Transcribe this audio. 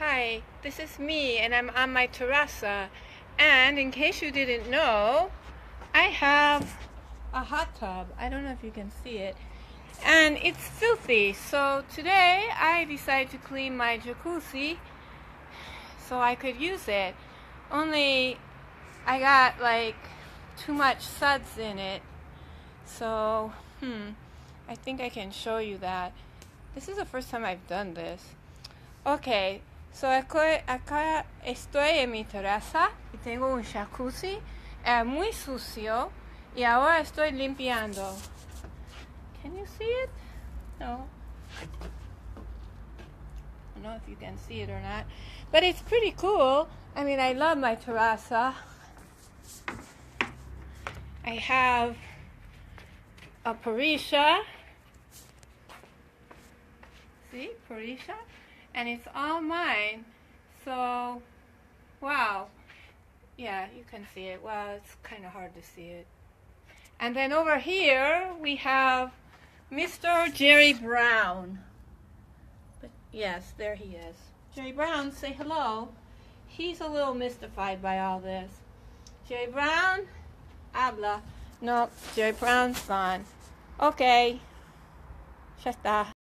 Hi, this is me, and I'm on my terraza. And in case you didn't know, I have a hot tub. I don't know if you can see it. And it's filthy. So today I decided to clean my jacuzzi so I could use it. Only I got like too much suds in it. So, hmm, I think I can show you that. This is the first time I've done this. Okay, so acá, estoy en mi terraza y tengo un jacuzzi eh, muy sucio y ahora estoy limpiando. Can you see it? No. I don't know if you can see it or not, but it's pretty cool. I mean, I love my terraza. I have a Parrilla. See, Parrilla? And it's all mine. So, wow. Yeah, you can see it. Well, it's kind of hard to see it. And then over here we have Mr. Jerry Brown. But yes, there he is. Jerry Brown, say hello. He's a little mystified by all this. Jerry Brown, habla. No, Jerry Brown's gone. Okay. Ya está.